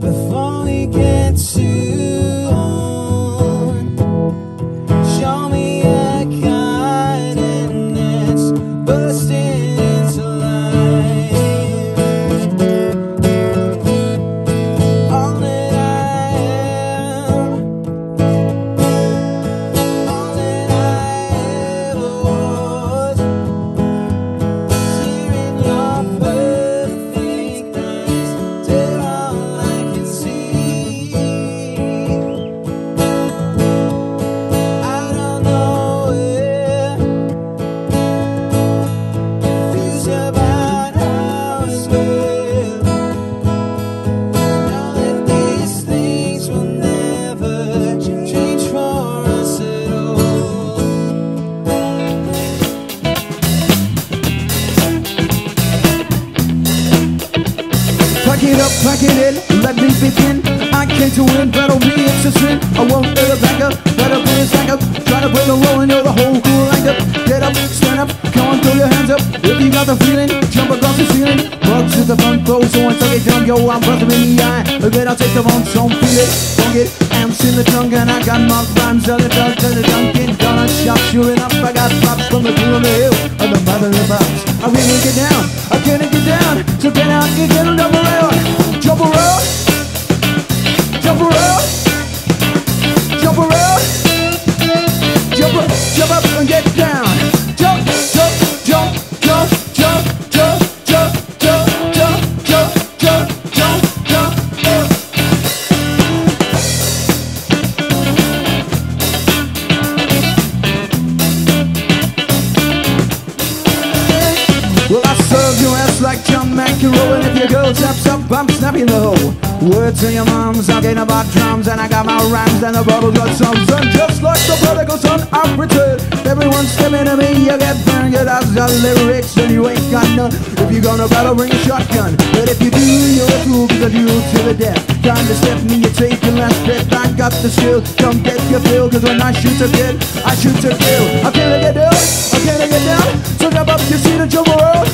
Before we get too it up, pack it in, let me begin. I came to win, battle me, it's a sin. I won't it back up, better put it back up. Try to play the role and you're the whole cool lined up. Get up, stand up, come on, throw your hands up. If you got the feeling, jump across the ceiling. Bugs to the front row, so once I get done, yo, I'm buzzing in the eye. Look at, I'll take the phone, so feel it, don't get amps in the trunk, and I got my rhymes on the dunk, to the Dunkin' Donut shop. Sure enough, I got props from the blue on the hill, and the mother of the box. I really get down, I can't down. So get out, you get a double L, double road your ass like John McEnroe. And if your girl taps up, I'm snapping the hoe. Words to your moms, talking about drums And I got my rhymes and the bubble got sums And just like the prodigal son, I'm returned Everyone stepping to me, you get burned Get out the lyrics and you ain't got none. If you're gonna battle, bring a shotgun. But if you do, you're a fool, cause I do to the death. Time to step me, you take your last breath. I got the skill, come get your fill Cause when I shoot a kid, I shoot to kill. I can't get down, I can't get down. So jump up, you see the jump around Jump around